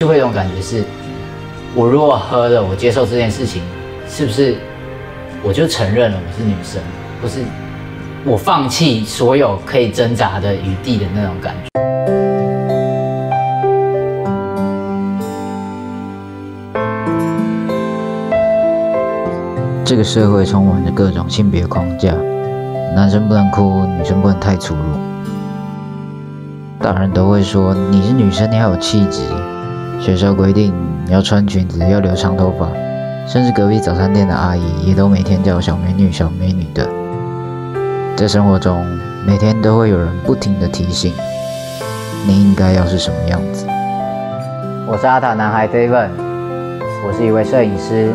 就会有一种感觉是，我如果喝了，我接受这件事情，是不是我就承认了我是女生，不是我放弃所有可以挣扎的余地的那种感觉？这个社会充满着各种性别框架，男生不能哭，女生不能太粗鲁。大人都会说你是女生，你要有气质。学校规定你要穿裙子，要留长头发，甚至隔壁早餐店的阿姨也都每天叫我小美女、小美女的。在生活中，每天都会有人不停的提醒你应该要是什么样子。我是阿塔男孩 David，我是一位摄影师、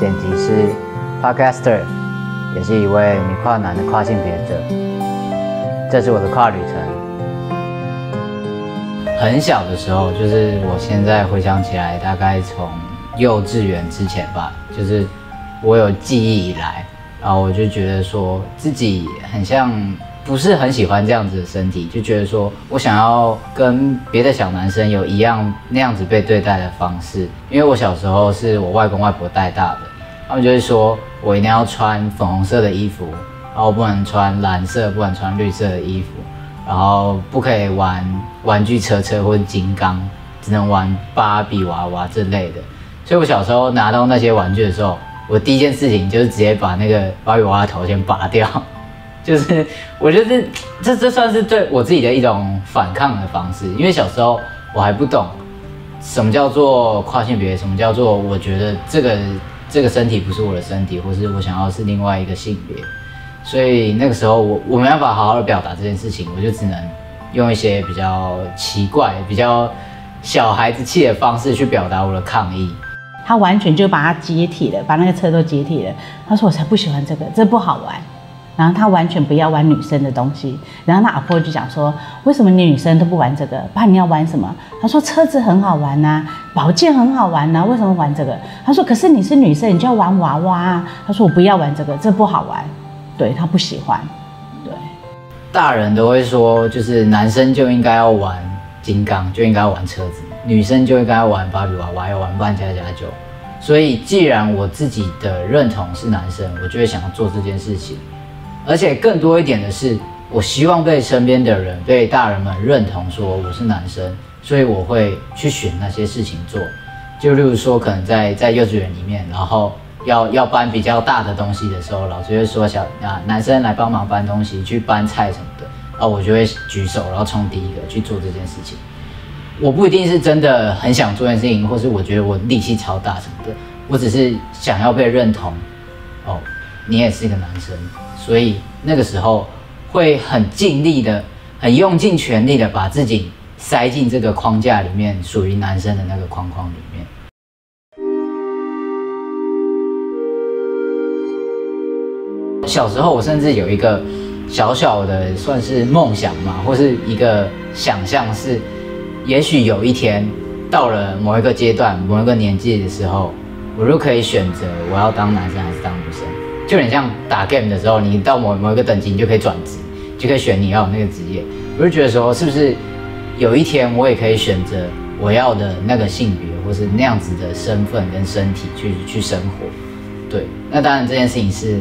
剪辑师、Podcaster，也是一位女跨男的跨性别者。这是我的跨旅程。很小的时候，就是我现在回想起来，大概从幼稚园之前吧，就是我有记忆以来，然后我就觉得说自己很像不是很喜欢这样子的身体，就觉得说我想要跟别的小男生有一样那样子被对待的方式，因为我小时候是我外公外婆带大的，他们就会说我一定要穿粉红色的衣服，然后不能穿蓝色，不能穿绿色的衣服。然后不可以玩玩具车车或者金刚，只能玩芭比娃娃这类的。所以我小时候拿到那些玩具的时候，我第一件事情就是直接把那个芭比娃娃头先拔掉。就是我觉得这这算是对我自己的一种反抗的方式，因为小时候我还不懂什么叫做跨性别，什么叫做我觉得这个这个身体不是我的身体，或是我想要是另外一个性别。所以那个时候，我我没办法好好的表达这件事情，我就只能用一些比较奇怪、比较小孩子气的方式去表达我的抗议。他完全就把它解体了，把那个车都解体了。他说：“我才不喜欢这个，这不好玩。”然后他完全不要玩女生的东西。然后那阿婆就讲说：“为什么你女生都不玩这个？爸，你要玩什么？”他说：“车子很好玩呐，宝剑很好玩呐，为什么玩这个？”他说：“可是你是女生，你就要玩娃娃。”。”他说：“我不要玩这个，这不好玩。”对他不喜欢，对，大人都会说，就是男生就应该要玩金刚，就应该要玩车子，女生就应该要玩芭比娃娃，要玩扮家家酒。所以，既然我自己的认同是男生，我就会想要做这件事情。而且更多一点的是，我希望被身边的人、被大人们认同，说我是男生，所以我会去选那些事情做。就例如说，可能在在幼稚园里面，然后。要要搬比较大的东西的时候，老师会说小啊男生来帮忙搬东西，去搬菜什么的，啊我就会举手，然后冲第一个去做这件事情。我不一定是真的很想做这件事情，或是我觉得我力气超大什么的，我只是想要被认同。哦，你也是一个男生，所以那个时候会很尽力的、很用尽全力的把自己塞进这个框架里面，属于男生的那个框框里面。小时候，我甚至有一个小小的算是梦想嘛，或是一个想象是，也许有一天到了某一个阶段、某一个年纪的时候，我就可以选择我要当男生还是当女生。就很像打 game 的时候，你到某某一个等级，你就可以转职，就可以选你要那个职业。我就觉得说，是不是有一天我也可以选择我要的那个性别，或是那样子的身份跟身体去去生活？对，那当然这件事情是。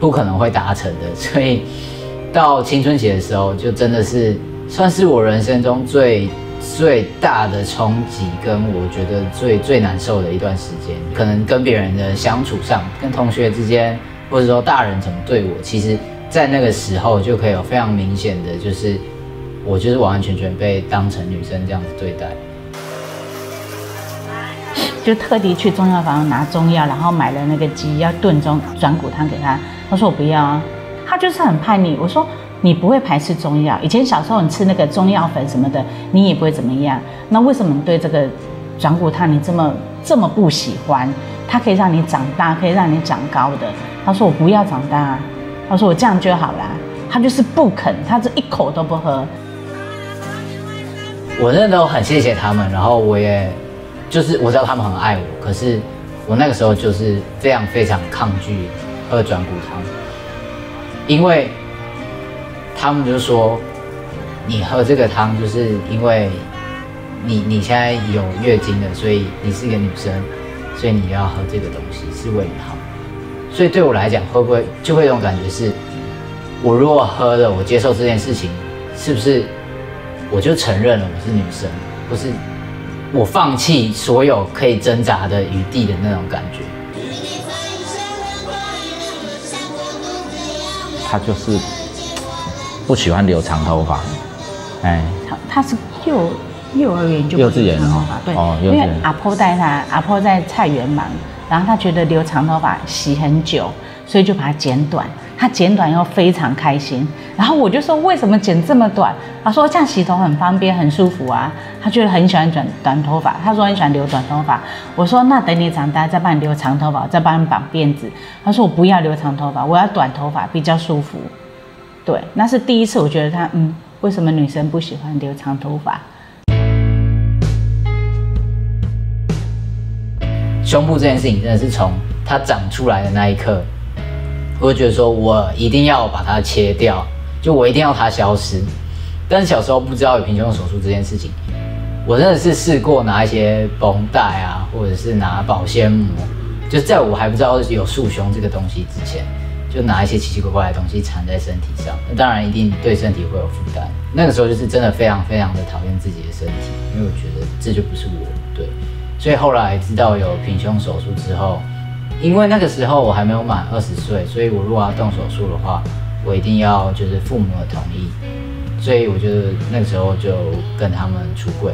不可能会达成的，所以到青春期的时候，就真的是算是我人生中最最大的冲击，跟我觉得最最难受的一段时间。可能跟别人的相处上，跟同学之间，或者说大人怎么对我，其实在那个时候就可以有非常明显的，就是我就是完完全全被当成女生这样子对待。就特地去中药房拿中药，然后买了那个鸡要炖中转骨汤给他。他说我不要啊，他就是很叛逆。我说你不会排斥中药，以前小时候你吃那个中药粉什么的，你也不会怎么样。那为什么你对这个转骨汤你这么这么不喜欢？它可以让你长大，可以让你长高的。他说我不要长大，他说我这样就好啦。他就是不肯，他这一口都不喝。我真的都很谢谢他们，然后我也。就是我知道他们很爱我，可是我那个时候就是非常非常抗拒喝转骨汤，因为他们就说你喝这个汤就是因为你你现在有月经了，所以你是一个女生，所以你要喝这个东西是为你好。所以对我来讲，会不会就会有种感觉是，我如果喝了，我接受这件事情，是不是我就承认了我是女生，不是我放弃所有可以挣扎的余地的那种感觉？他就是不喜欢留长头发，哎，他他是幼幼儿园就幼稚园长头哦发，对，因为阿婆带他，阿婆在菜园忙，然后他觉得留长头发洗很久，所以就把它剪短。他剪短又非常开心，然后我就说为什么剪这么短？他说这样洗头很方便，很舒服啊。他觉得很喜欢短短头发，他说很喜欢留短头发。我说那等你长大再帮你留长头发，再帮你绑辫子。他说我不要留长头发，我要短头发比较舒服。对，那是第一次，我觉得他嗯，为什么女生不喜欢留长头发？胸部这件事情真的是从它长出来的那一刻，我就觉得说我一定要把它切掉，就我一定要它消失。但是小时候不知道有平胸手术这件事情，我真的是试过拿一些绷带啊，或者是拿保鲜膜，就在我还不知道有束胸这个东西之前，就拿一些奇奇怪怪的东西缠在身体上。那当然一定对身体会有负担。那个时候就是真的非常非常的讨厌自己的身体，因为我觉得这就不是我，对。所以后来知道有平胸手术之后，因为那个时候我还没有满二十岁，所以我如果要动手术的话，我一定要就是父母的同意。所以我就那个时候就跟他们出柜。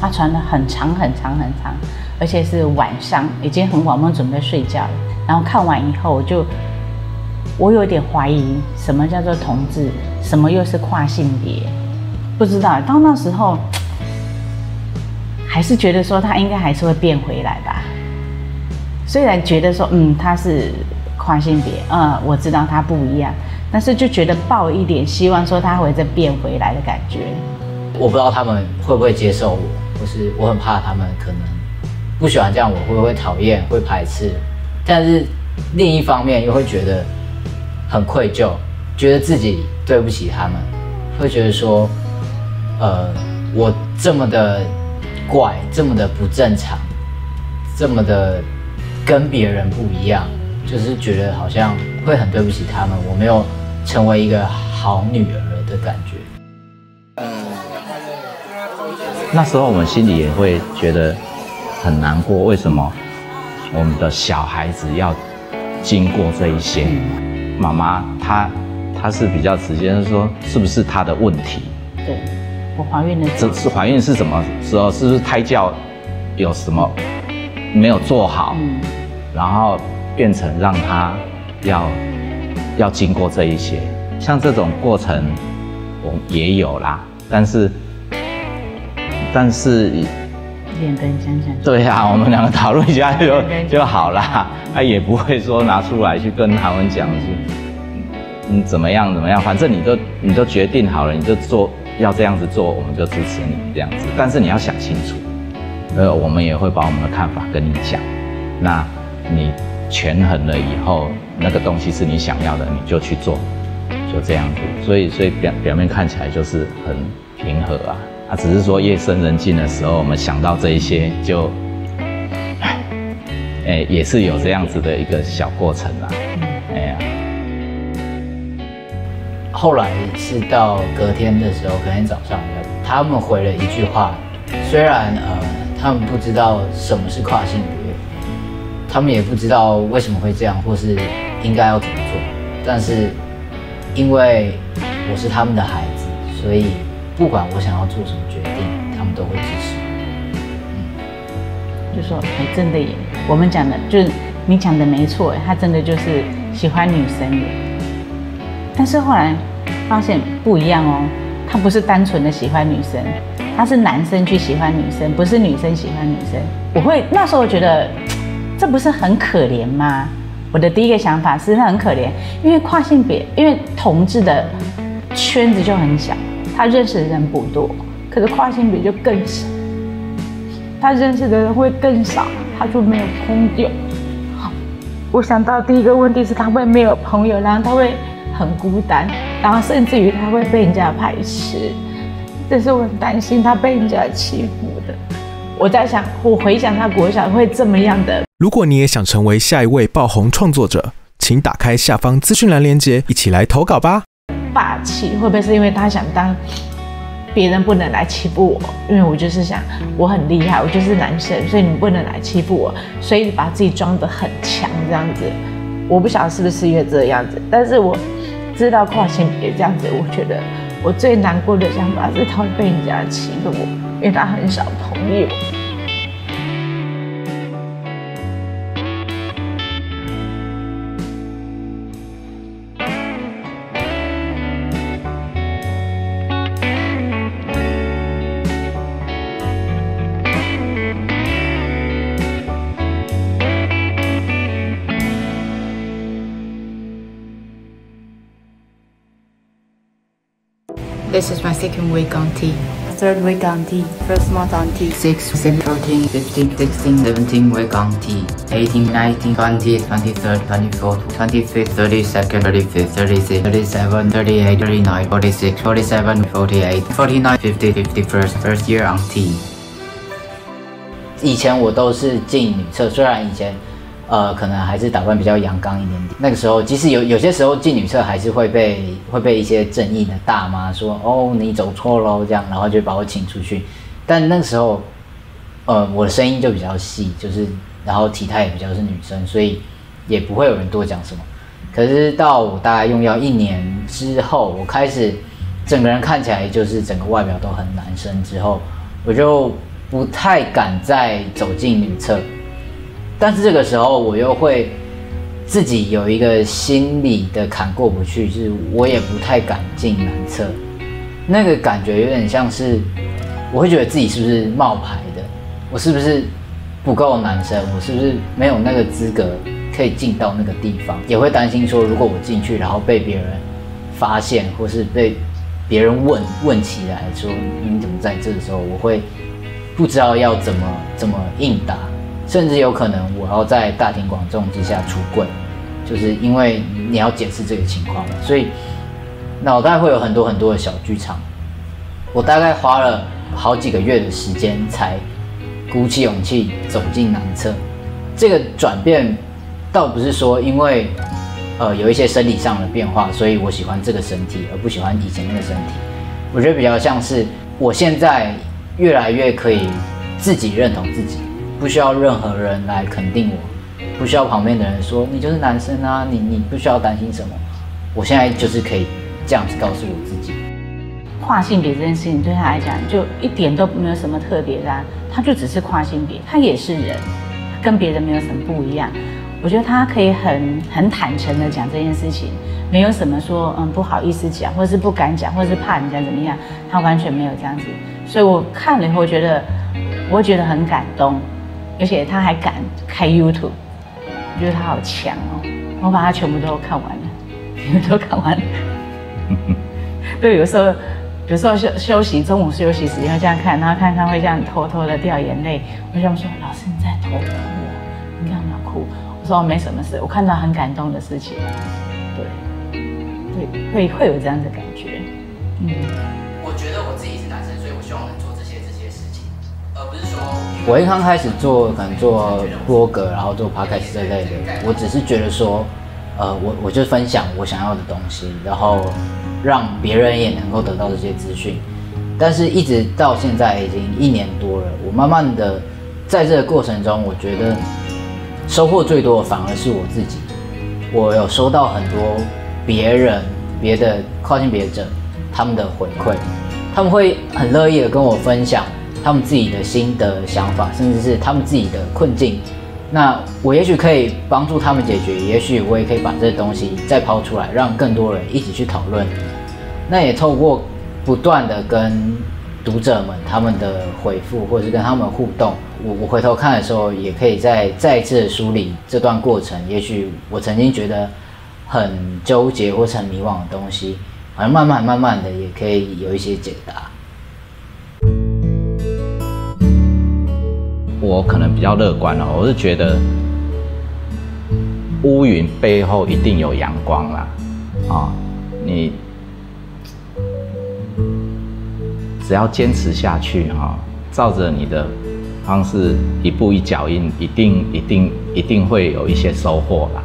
他传的很长很长很长，而且是晚上，已经很晚，我们准备睡觉了。然后看完以后，我就我有点怀疑，什么叫做同志，什么又是跨性别，不知道。到那时候，还是觉得说他应该还是会变回来吧。虽然觉得说，嗯，他是跨性别，嗯，我知道他不一样，但是就觉得抱一点希望，说他会再变回来的感觉。我不知道他们会不会接受我，或是我很怕他们可能不喜欢这样，我会不会讨厌、会排斥？但是另一方面又会觉得很愧疚，觉得自己对不起他们，会觉得说，呃，我这么的怪，这么的不正常，这么的跟别人不一样，就是觉得好像会很对不起他们，我没有成为一个好女儿的感觉。那时候我们心里也会觉得很难过，为什么我们的小孩子要经过这一些？妈妈她她是比较直接的说，是不是她的问题？对，我怀孕的这是怀孕是什么时候？是不是胎教有什么没有做好？嗯，然后变成让他要要经过这一些，像这种过程我也有啦，但是但是。对呀、我们两个讨论一下就就好啦，啊也不会说拿出来去跟他们讲是，你怎么样怎么样，反正你都你都决定好了，你就做要这样子做，我们就支持你这样子。但是你要想清楚，呃，我们也会把我们的看法跟你讲，那你权衡了以后，那个东西是你想要的，你就去做，就这样子。所以所以表表面看起来就是很平和啊，啊，只是说夜深人静的时候，我们想到这一些就。哎、也是有这样子的一个小过程啊。哎呀，后来是到隔天的时候，隔天早上，他们回了一句话，虽然呃他们不知道什么是跨性别，他们也不知道为什么会这样，或是应该要怎么做，但是因为我是他们的孩子，所以不管我想要做什么决定，他们都会支持。嗯就说哎，真的耶，我们讲的就是你讲的没错，他真的就是喜欢女生耶。但是后来发现不一样哦，他不是单纯的喜欢女生，他是男生去喜欢女生，不是女生喜欢女生。我会那时候觉得这不是很可怜吗？我的第一个想法是他很可怜，因为跨性别，因为同志的圈子就很小，他认识的人不多，可是跨性别就更少。他认识的人会更少，他就没有朋友。我想到第一个问题是他会没有朋友，然后他会很孤单，然后甚至于他会被人家排斥。这是我很担心他被人家欺负的。我在想，我回想他国小会这么样的。如果你也想成为下一位爆红创作者，请打开下方资讯栏链接，一起来投稿吧。霸气会不会是因为他想当别人不能来欺负我？因为我就是想我很厉害，我就是男生，所以你不能来欺负我，所以把自己装得很强这样子。我不晓得是不是因为这样子，但是我知道跨性别这样子，我觉得我最难过的想法是他会被人家欺负，因为他很少同意我。This is my second week on T. Third week on T. First month on T. 6, 7, 14, 15, 16, 17 week on T. 18, 19, 20, 23, 24, 25, 32nd, 35, 36, 37, 38, 39, 46, 47, 48, 49, 50, 51st, first year on T. 以前我都是进女厕，虽然以前 呃，可能还是打扮比较阳刚一点点。那个时候，即使有有些时候进女厕，还是会被会被一些正义的大妈说：“哦，你走错喽。”这样，然后就把我请出去。但那个时候，呃，我的声音就比较细，就是然后体态也比较是女生，所以也不会有人多讲什么。可是到我大概用药一年之后，我开始整个人看起来就是整个外表都很男生之后，我就不太敢再走进女厕。但是这个时候，我又会自己有一个心理的坎过不去，就是我也不太敢进男厕，那个感觉有点像是，我会觉得自己是不是冒牌的，我是不是不够男生，我是不是没有那个资格可以进到那个地方，也会担心说，如果我进去，然后被别人发现，或是被别人问问起来说你怎么在这的时候，我会不知道要怎么怎么应答。甚至有可能我要在大庭广众之下出柜，就是因为你要解释这个情况，所以脑袋会有很多很多的小剧场。我大概花了好几个月的时间才鼓起勇气走进男厕。这个转变倒不是说因为呃有一些生理上的变化，所以我喜欢这个身体而不喜欢以前那个身体。我觉得比较像是我现在越来越可以自己认同自己。不需要任何人来肯定我，不需要旁边的人说你就是男生啊，你你不需要担心什么。我现在就是可以这样子告诉我自己，跨性别这件事情对他来讲就一点都没有什么特别的，他就只是跨性别，他也是人，跟别人没有什么不一样。我觉得他可以很很坦诚的讲这件事情，没有什么说嗯不好意思讲，或者是不敢讲，或者是怕人家怎么样，他完全没有这样子。所以我看了以后觉得，我会觉得很感动。而且他还敢开 YouTube，我觉得他好强哦！我把他全部都看完了，你们都看完了。对，有时候，有时候休休息，中午休息时间这样看，然后看他会这样偷偷的掉眼泪。我想说：“老师你在偷哭，你干嘛哭？”我说：“没什么事，我看到很感动的事情。”对，对，会会有这样的感觉。嗯，我一刚开始做，可能做播格，然后做 podcast 这类的，我只是觉得说，呃，我我就分享我想要的东西，然后让别人也能够得到这些资讯。但是，一直到现在已经一年多了，我慢慢的在这个过程中，我觉得收获最多的反而是我自己。我有收到很多别人、别的跨境别者他们的回馈，他们会很乐意的跟我分享。他们自己的心得想法，甚至是他们自己的困境，那我也许可以帮助他们解决，也许我也可以把这东西再抛出来，让更多人一起去讨论。那也透过不断的跟读者们他们的回复，或者是跟他们互动，我我回头看的时候，也可以再再次梳理这段过程。也许我曾经觉得很纠结或是很迷惘的东西，好像慢慢慢慢的也可以有一些解答。我可能比较乐观哦，我是觉得乌云背后一定有阳光啦，啊，你只要坚持下去哈，照着你的方式一步一脚印，一定一定一定会有一些收获啦。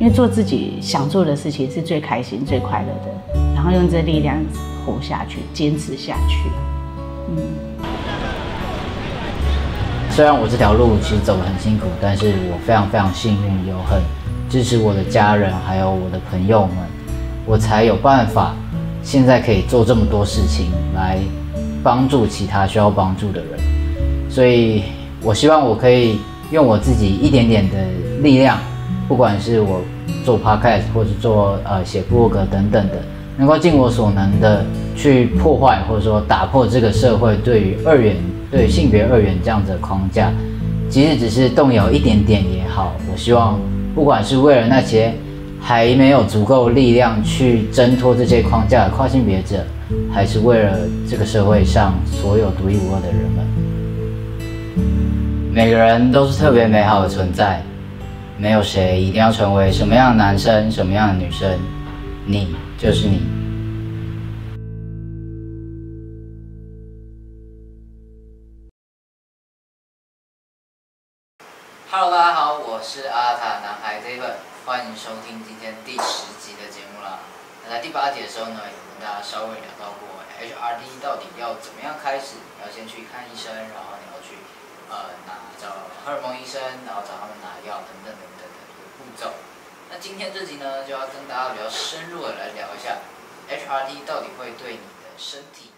因为做自己想做的事情是最开心、最快乐的，然后用这力量活下去，坚持下去。嗯，虽然我这条路其实走得很辛苦，但是我非常非常幸运，有很支持我的家人，还有我的朋友们，我才有办法现在可以做这么多事情来帮助其他需要帮助的人。所以我希望我可以用我自己一点点的力量。不管是我做 podcast 或者做呃写博客等等的，能够尽我所能的去破坏或者说打破这个社会对于二元、对性别二元这样子的框架，即使只是动摇一点点也好，我希望不管是为了那些还没有足够力量去挣脱这些框架的跨性别者，还是为了这个社会上所有独一无二的人们，每个人都是特别美好的存在。没有谁一定要成为什么样的男生，什么样的女生，你就是你。Hello，大家好，我是阿塔男孩 David，欢迎收听今天第十集的节目啦。那在第八集的时候呢，有跟大家稍微聊到过 HRT 到底要怎么样开始，要先去看医生，然后你要去呃拿找荷尔蒙医生，然后找他们拿药等等等。等的一个步骤，那今天这集呢，就要跟大家比较深入的来聊一下 HRD 到底会对你的身体